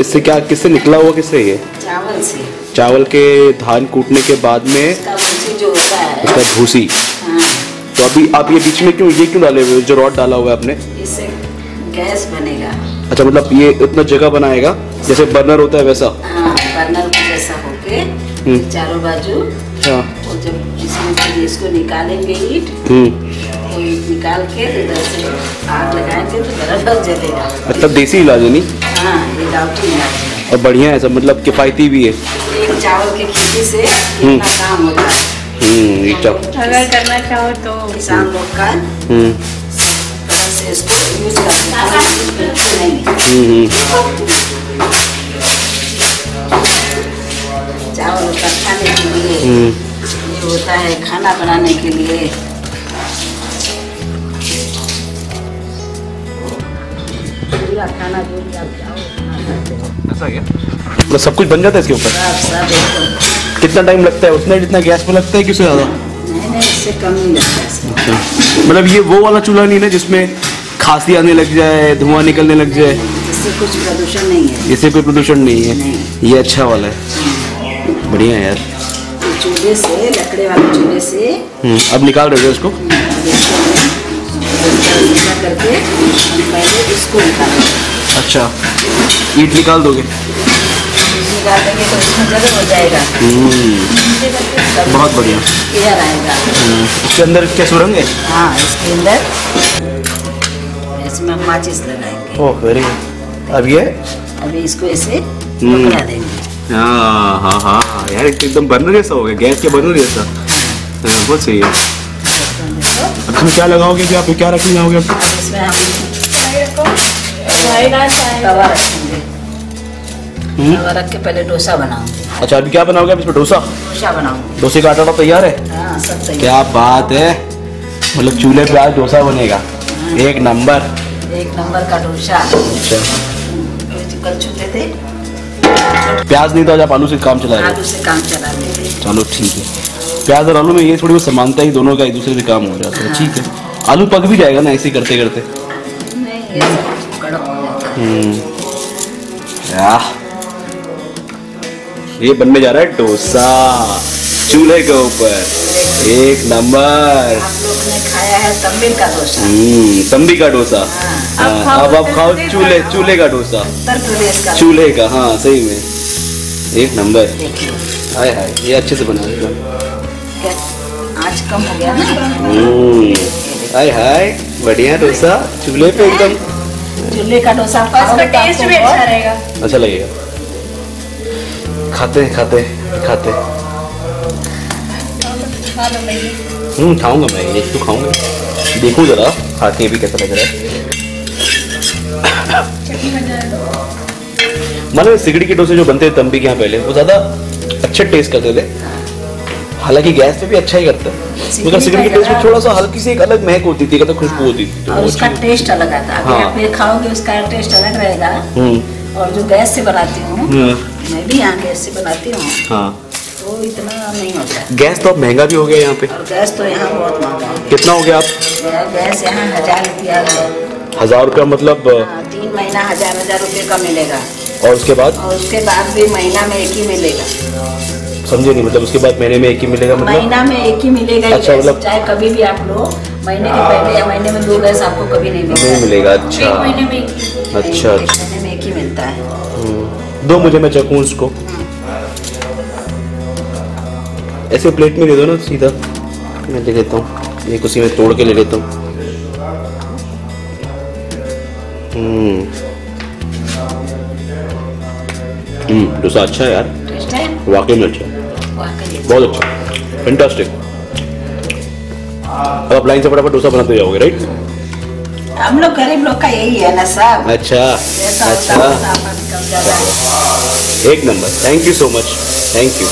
इससे क्या किससे निकला हुआ किससे ये? चावल से। चावल के धान कूटने के बाद में इसका भूसी जो होता है। हाँ। तो अभी आप ये बीच में क्यों ये क्यों डाले हुए जो रॉड डाला हुआ है आपने। इससे गैस बनेगा। अच्छा मतलब ये उतना जगह बनाएगा जैसे बर्नर होता है वैसा। हाँ बर्नर जैसा होके हम्म। चारों बाजू हाँ। और जब इसमें इसको निकालेंगे ईट हम्म। तो निकाल के इधर से आग लगाएँगे तो बराबर जलेगा। मतलब देसी इलाज है नहीं? हाँ। और बढ़िया है सब मतलब किफ़ायती भी है। एक चावल की खेती से इतना काम होता है हम्म ये चाव अगर करना चाहो तो। किसान लोग का हम्म। इसको यूज़ हैं। हम्म हम्म, चावल होता है खाने के लिए हम्म। होता है खाना बनाने के लिए। पूरा खाना जो भी आप चाहो ऐसा क्या? मतलब सब कुछ बन जाता है इसके ऊपर? कितना टाइम लगता है? उतना जितना गैस पे लगता है कि उससे ज़्यादा? नहीं नहीं इससे कम नहीं लगता मतलब ये वो वाला चूल्हा नहीं ना जिसमें खांसी आने लग जाए धुआँ निकलने लग जाए? इससे कुछ प्रदूषण नहीं है। इससे कोई प्रदूषण नहीं है? नहीं। ये अच्छा वाला है। बढ़िया यार। चूल्हे से लकड़े वाले चूल्हे से हम्म, अब निकाल रहे हो इसको ऐसा करके हम पहले इसको निकालेंगे। अच्छा ईट निकाल दोगे? निकाल देंगे तो इसमें जगह हो जाएगा। हम्म, बहुत बढ़िया। आएगा। हम्म, इसके अंदर क्या सुरंग है हाँ इसके अंदर इसमें हम माचिस लगाएँगे। ओह वेरी गुड अब ये? अभी इसको ऐसे हम्म। पकड़ा देंगे। हाँ हाँ हाँ हाँ, यार एकदम बर्नर जैसा हो गया गैस के बर्नर जैसा। हाँ, बहुत सही है। इसमें क्या लगाओगे कि आप क्या रखने जाओगे हम्म, रख के पहले डोसा बनाऊँगे अच्छा अभी क्या बनाओगे आप इसमें? डोसा? डोसा बनाऊँगे डोसे का आटा तैयार है? हाँ सब क्या बात है। मतलब चूल्हे पे आज डोसा बनेगा। एक नंबर। एक नंबर का डोसा। अच्छा। जो कल छूते थे। प्याज नहीं तो आज आप आलू से काम चला आलू से काम चला चलो ठीक है। प्याज और आलू में ये थोड़ी बहुत समानता ही दोनों का एक दूसरे से काम हो जाता है। ठीक है। आलू पक भी जाएगा ना ऐसे करते करते? ये हम्म ये बनने जा रहा है डोसा चूल्हे के ऊपर। एक नंबर। आप खाया है का डोसा। हम्म तंबी का डोसा। हाँ, हाँ, अब आप खाओ चूल्हे चूल्हे का डोसा। चूल्हे का हाँ सही में। एक नंबर। हाय हाय ये अच्छे से बना देगा आज कम हो गया ना। हम्म, हाय हाय। बढ़िया डोसा। चूल्हे पे एकदम। चूल्हे का डोसा। और इसका तो टेस्ट भी अच्छा रहेगा। अच्छा लगेगा। खाते हैं खाते हैं खाते हैं। खा लो भाई हम्म खाऊँगा मैं ये तो खाऊँगा। देखूँ जरा खा के भी कैसा लग रहा है। मतलब सिगड़ी के डोसे जो बनते थे तंबी के यहाँ पहले वो ज़्यादा अच्छे टेस्ट करते थे। हालाँकि गैस पे भी अच्छा ही करता है। मगर सिगड़ी के टेस्ट में थोड़ा सा हल्की सी एक अलग महक होती थी कहते खुशबू होती थी तो और उसका टेस्ट अलग आता है। हाँ। आप ये खाओगे उसका टेस्ट अलग रहेगा। हम्म। और जो गैस से बनाती हूँ हाँ, मैं भी यहाँ गैस से बनाती हूँ हाँ। तो इतना नहीं होता गैस तो अब महँगा भी हो गया यहाँ पे। और गैस तो यहाँ बहुत महँगा है कितना हो गया आप? गैस यहाँ हज़ार रुपया हज़ार रुपया मतलब हाँ, तीन महीना हज़ार हज़ार रुपये का मिलेगा। और उसके बाद? और उसके बाद भी महीना में एक ही मिलेगा। समझे नहीं मतलब उसके बाद महीने में एक ही मिलेगा मतलब? महीना में एक ही मिलेगा अच्छा, मतलब- चाहे कभी भी आप लो महीने के पहले या महीने में दो गैस आपको कभी नहीं मिलेगा नहीं मिलेगा अच्छा। महीने में अच्छा अच्छा। महीने में एक ही मिलता है। हम्म, दो मुझे मैं चखूँ उसको। ऐसे प्लेट में दे दो ना सीधा। मैं ले लेता हूँ। एक उसी में तोड़ के ले लेता हूँ। हम्म। हम्म डोसा अच्छा है यार। वाकई में अच्छा है। बहुत अच्छा। फैंटास्टिक अब आप लाइन से फटाफट डोसा बनाते जाओगे राइट हम लोग गरीब लोग का यही है ना सब अच्छा अच्छा। है एक number. Thank you so much thank you